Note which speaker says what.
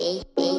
Speaker 1: eight, eight.